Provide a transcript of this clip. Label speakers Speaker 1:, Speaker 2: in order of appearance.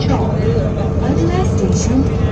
Speaker 1: control. the last station,